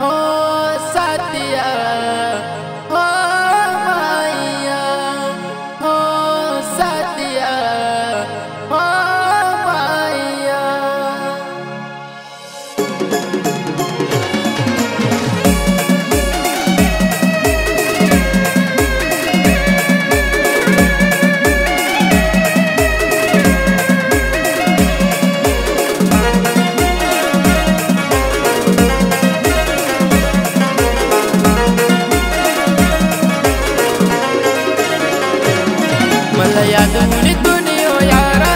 Oh. लया दून हो यार।